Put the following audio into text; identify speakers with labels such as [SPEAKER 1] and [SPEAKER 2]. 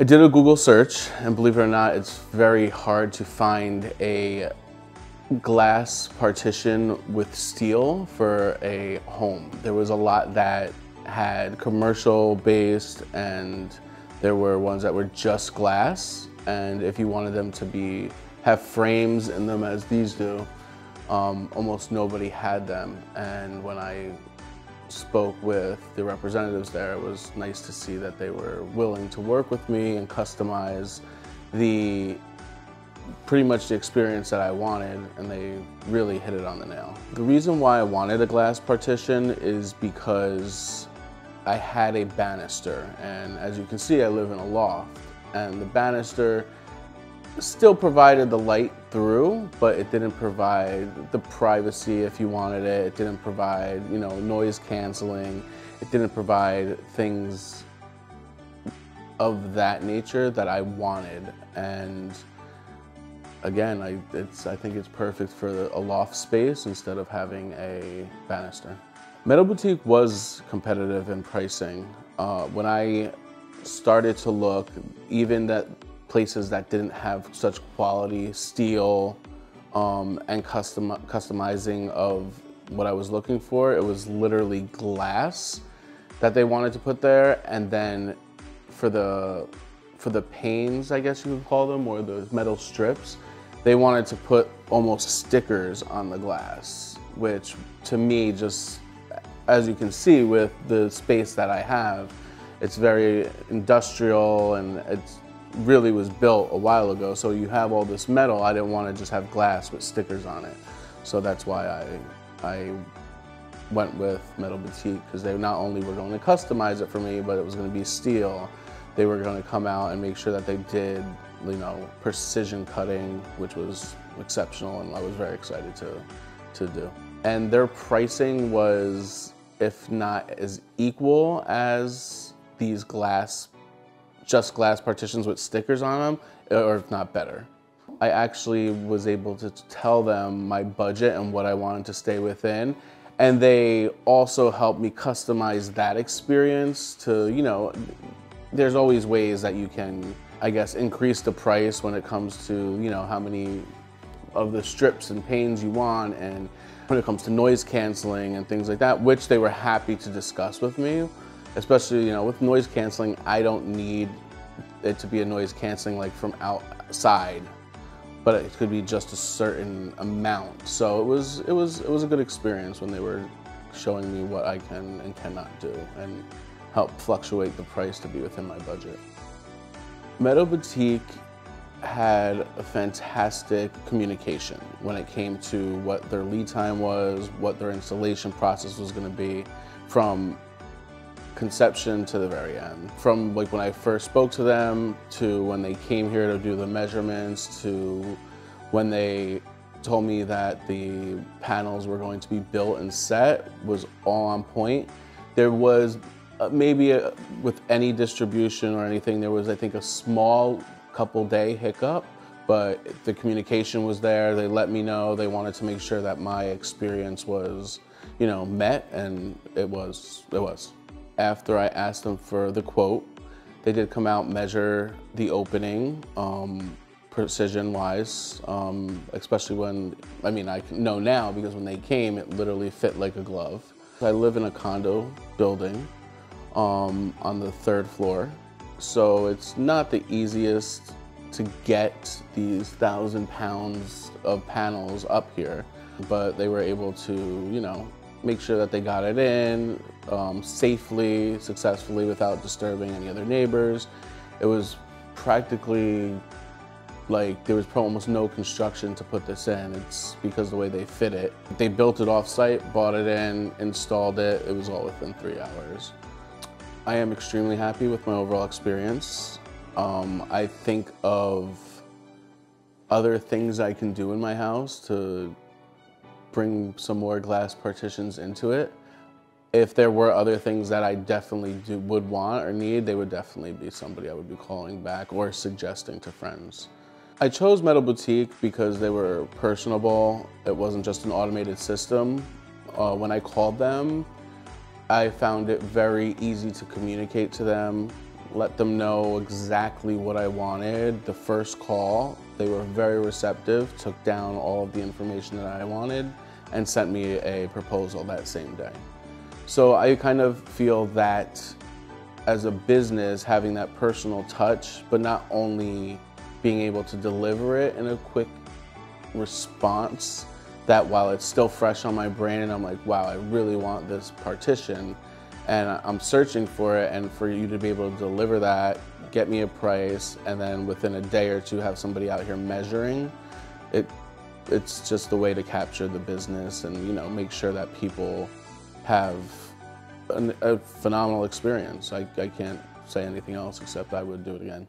[SPEAKER 1] I did a Google search, and believe it or not, it's very hard to find a glass partition with steel for a home. There was a lot that had commercial based and there were ones that were just glass. And if you wanted them to be have frames in them as these do, um, almost nobody had them. And when I spoke with the representatives there, it was nice to see that they were willing to work with me and customize the pretty much the experience that I wanted and they really hit it on the nail. The reason why I wanted a glass partition is because I had a banister and as you can see I live in a loft and the banister still provided the light through, but it didn't provide the privacy if you wanted it. It didn't provide, you know, noise canceling. It didn't provide things of that nature that I wanted. And again, I, it's, I think it's perfect for a loft space instead of having a banister. Metal Boutique was competitive in pricing. Uh, when I started to look, even that places that didn't have such quality steel um, and custom customizing of what I was looking for. It was literally glass that they wanted to put there, and then for the for the panes, I guess you could call them, or the metal strips, they wanted to put almost stickers on the glass, which to me just, as you can see with the space that I have, it's very industrial and it's really was built a while ago. So you have all this metal. I didn't want to just have glass with stickers on it. So that's why I, I went with Metal Boutique because they not only were going to customize it for me, but it was going to be steel. They were going to come out and make sure that they did, you know, precision cutting, which was exceptional, and I was very excited to, to do. And their pricing was, if not as equal as these glass just glass partitions with stickers on them, uh, or if not better. I actually was able to tell them my budget and what I wanted to stay within. And they also helped me customize that experience to, you know, there's always ways that you can, I guess, increase the price when it comes to, you know, how many of the strips and panes you want and when it comes to noise canceling and things like that, which they were happy to discuss with me especially you know with noise canceling I don't need it to be a noise canceling like from outside but it could be just a certain amount so it was it was it was a good experience when they were showing me what I can and cannot do and help fluctuate the price to be within my budget. Metal Boutique had a fantastic communication when it came to what their lead time was, what their installation process was going to be from conception to the very end. From like when I first spoke to them to when they came here to do the measurements to when they told me that the panels were going to be built and set was all on point. There was uh, maybe a, with any distribution or anything, there was I think a small couple day hiccup, but the communication was there. They let me know. They wanted to make sure that my experience was, you know, met and it was, it was after I asked them for the quote. They did come out measure the opening um, precision wise, um, especially when, I mean, I know now because when they came, it literally fit like a glove. I live in a condo building um, on the third floor, so it's not the easiest to get these thousand pounds of panels up here, but they were able to, you know, make sure that they got it in um, safely, successfully, without disturbing any other neighbors. It was practically like there was almost no construction to put this in. It's because the way they fit it. They built it off-site, bought it in, installed it. It was all within three hours. I am extremely happy with my overall experience. Um, I think of other things I can do in my house to bring some more glass partitions into it. If there were other things that I definitely do, would want or need, they would definitely be somebody I would be calling back or suggesting to friends. I chose Metal Boutique because they were personable. It wasn't just an automated system. Uh, when I called them, I found it very easy to communicate to them let them know exactly what I wanted. The first call, they were very receptive, took down all of the information that I wanted, and sent me a proposal that same day. So I kind of feel that as a business, having that personal touch, but not only being able to deliver it in a quick response, that while it's still fresh on my brain and I'm like, wow, I really want this partition, and I'm searching for it, and for you to be able to deliver that, get me a price, and then within a day or two have somebody out here measuring, it's just a way to capture the business and you know make sure that people have an, a phenomenal experience. I, I can't say anything else except I would do it again.